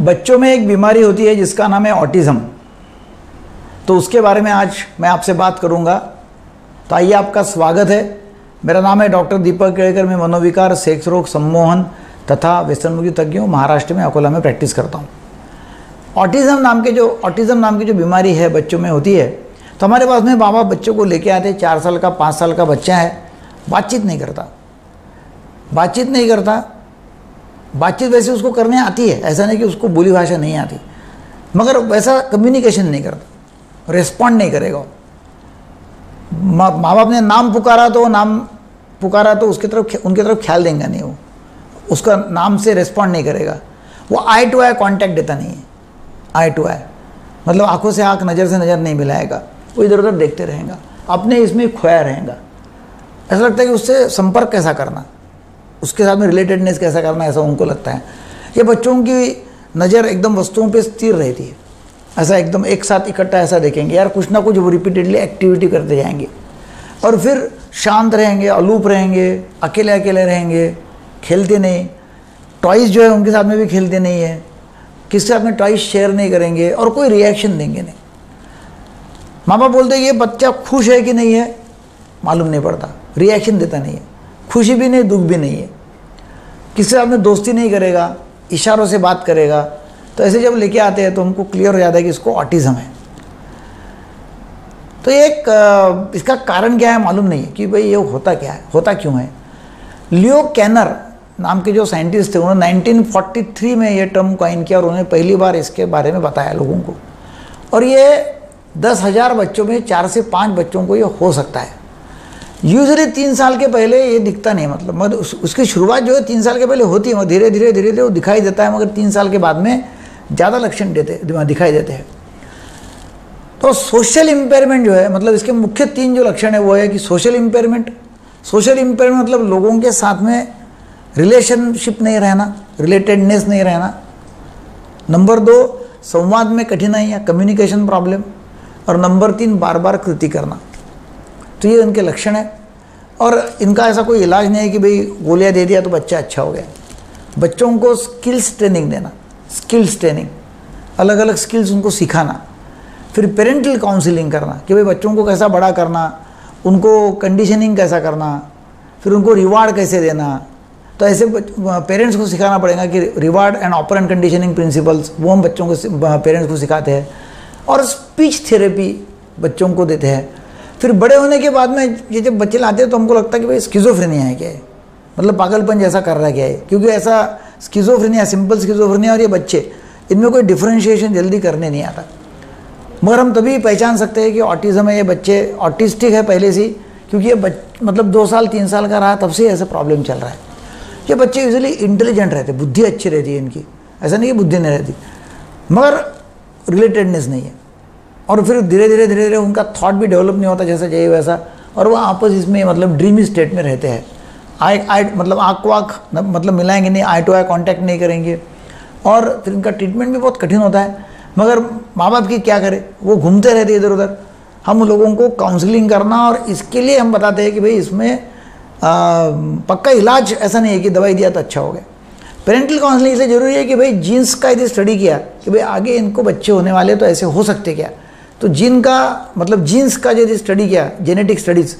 बच्चों में एक बीमारी होती है जिसका नाम है ऑटिज्म। तो उसके बारे में आज मैं आपसे बात करूँगा। तो आइए आपका स्वागत है। मेरा नाम है डॉक्टर दीपक केड़कर मैं मनोविकार, सेक्स रोग, सम्मोहन तथा व्यसनमुक्ति तज्ञ महाराष्ट्र में अकोला में प्रैक्टिस करता हूँ। ऑटिज्म नाम के जो, ऑटिज्म नाम की जो बीमारी है, बच्चों में होती है तो हमारे पास में बाबा बच्चों को लेके आते चार साल का, पाँच साल का बच्चा है। बातचीत नहीं करता। बातचीत नहीं करता बातचीत वैसे उसको करने आती है, ऐसा नहीं कि उसको बोली भाषा नहीं आती। मगर वैसा कम्युनिकेशन नहीं करता रिस्पॉन्ड नहीं करेगा। माँ बाप ने नाम पुकारा तो नाम पुकारा तो उसकी तरफ़ उनकी तरफ़ ख्याल देंगे नहीं वो। उसका नाम से रिस्पॉन्ड नहीं करेगा। वो आई टू आई कांटेक्ट देता नहीं है। आई टू आई मतलब आँखों से आँख नज़र से नज़र नहीं मिलाएगा। वो इधर उधर देखते रहेगा। अपने इसमें खोया रहेगा। ऐसा लगता है कि उससे संपर्क कैसा करना। उसके साथ में रिलेटेडनेस कैसा करना ऐसा उनको लगता है। ये बच्चों की नज़र एकदम वस्तुओं पे स्थिर रहती है। ऐसा एकदम एक साथ इकट्ठा ऐसा देखेंगे, यार कुछ ना कुछ वो रिपीटेडली एक्टिविटी करते जाएँगे। और फिर शांत रहेंगे, अलूप रहेंगे, अकेले अकेले रहेंगे, खेलते नहीं। टॉयज़ जो है उनके साथ में भी खेलते नहीं है। किसके साथ में टॉयज़ शेयर नहीं करेंगे और कोई रिएक्शन देंगे नहीं। माँ बाप बोलते ये बच्चा खुश है कि नहीं है? मालूम नहीं पड़ता। रिएक्शन देता नहीं है। खुशी भी नहीं, दुख भी नहीं है। किसी में दोस्ती नहीं करेगा, इशारों से बात करेगा तो ऐसे जब लेके आते हैं तो हमको क्लियर हो जाता है कि इसको ऑटिज़म है। तो एक इसका कारण क्या है मालूम नहीं है कि भाई ये होता क्या है, होता क्यों है? लियो कैनर नाम के जो साइंटिस्ट थे, उन्होंने 1943 में ये टर्म कॉइन किया और उन्होंने पहली बार इसके बारे में बताया लोगों को। और ये दस हज़ार बच्चों में चार से पाँच बच्चों को ये हो सकता है। यूजली तीन साल के पहले ये दिखता नहीं मतलब मगर उस, उसकी शुरुआत जो है तीन साल के पहले होती है मगर धीरे धीरे धीरे धीरे वो दिखाई देता है मगर तीन साल के बाद में ज़्यादा लक्षण देते दिखाई देते हैं। तो सोशल इम्पेयरमेंट जो है मतलब इसके मुख्य तीन जो लक्षण है वो है कि सोशल इम्पेयरमेंट सोशल इम्पेयरमेंट मतलब लोगों के साथ में रिलेशनशिप नहीं रहना रिलेटेडनेस नहीं रहना। नंबर दो संवाद में कठिनाइयाँ कम्युनिकेशन प्रॉब्लम और नंबर तीन बार बार कृति करना। तो ये उनके लक्षण है। और इनका ऐसा कोई इलाज नहीं है कि भाई गोलियाँ दे दिया तो बच्चा अच्छा हो गया। बच्चों को स्किल्स ट्रेनिंग देना स्किल्स ट्रेनिंग अलग अलग स्किल्स उनको सिखाना। फिर पेरेंटल काउंसिलिंग करना कि भाई बच्चों को कैसा बड़ा करना, उनको कंडीशनिंग कैसा करना, फिर उनको रिवार्ड कैसे देना। तो ऐसे पेरेंट्स को सिखाना पड़ेगा कि reward and operant conditioning principles वो हम बच्चों को पेरेंट्स को सिखाते हैं। और स्पीच थेरेपी बच्चों को देते हैं। फिर बड़े होने के बाद में ये जब बच्चे लाते हैं तो हमको लगता है कि भाई स्किजोफ्रेनिया है क्या? है मतलब पागलपन जैसा कर रहा क्या है क्योंकि ऐसा स्किजोफ्रेनिया सिंपल स्किजोफ्रेनिया और ये बच्चे, इनमें कोई डिफ्रेंशिएशन जल्दी करने नहीं आता। मगर हम तभी पहचान सकते हैं कि ऑटिज़म है, ये बच्चे ऑटिस्टिक है पहले से क्योंकि ये बच मतलब दो साल, तीन साल का रहा, तब से ऐसा प्रॉब्लम चल रहा है। ये बच्चे यूजली इंटेलिजेंट रहते, बुद्धि अच्छी रहती है इनकी। ऐसा नहीं कि बुद्धि नहीं रहती। मगर रिलेटेडनेस नहीं है। और फिर धीरे धीरे धीरे धीरे उनका थॉट भी डेवलप नहीं होता जैसा चाहिए वैसा। और वह आपस इसमें मतलब ड्रीमी स्टेट में रहते हैं। आई आई मतलब आँख को आँख मतलब मिलाएँगे नहीं आई टू आई कॉन्टैक्ट नहीं करेंगे। और फिर इनका ट्रीटमेंट भी बहुत कठिन होता है। मगर माँ बाप की क्या करें? वो घूमते रहते इधर उधर। हम लोगों को काउंसलिंग करना और इसके लिए हम बताते हैं कि भाई इसमें आ, पक्का इलाज ऐसा नहीं है कि दवाई दिया तो अच्छा हो गया। पेरेंटल काउंसलिंग इसलिए ज़रूरी है कि भाई जीन्स का यदि स्टडी किया कि भाई आगे इनको बच्चे होने वाले तो ऐसे हो सकते क्या? तो जीन का मतलब जीन्स का यदि स्टडी किया जेनेटिक स्टडीज़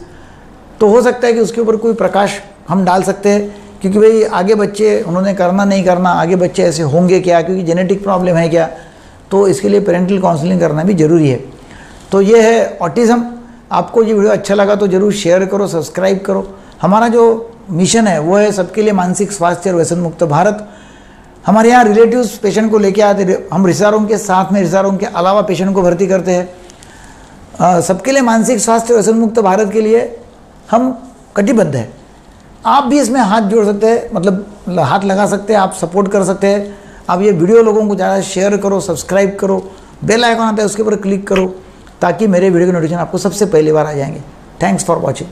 तो हो सकता है कि उसके ऊपर कोई प्रकाश हम डाल सकते हैं, क्योंकि भाई आगे बच्चे, उन्होंने करना नहीं करना, आगे बच्चे ऐसे होंगे क्या, क्योंकि जेनेटिक प्रॉब्लम है क्या तो इसके लिए पेरेंटल काउंसलिंग करना भी ज़रूरी है। तो ये है ऑटिज़म आपको ये वीडियो अच्छा लगा तो ज़रूर शेयर करो सब्सक्राइब करो। हमारा जो मिशन है, वो है सबके लिए मानसिक स्वास्थ्य और व्यसन मुक्त भारत। हमारे यहाँ रिलेटिव्स पेशेंट को लेके आते हम रिसारों के साथ में रिसारों के अलावा पेशेंट को भर्ती करते हैं। सबके लिए मानसिक स्वास्थ्य व्यसन मुक्त भारत के लिए हम कटिबद्ध हैं। आप भी इसमें हाथ जोड़ सकते हैं मतलब हाथ लगा सकते हैं, आप सपोर्ट कर सकते हैं। आप ये वीडियो लोगों को ज़्यादा शेयर करो सब्सक्राइब करो बेल आइकॉन आता है उसके ऊपर क्लिक करो, ताकि मेरे वीडियो के नोटिफिकेशन आपको सबसे पहली बार आ जाएँगे। Thanks for watching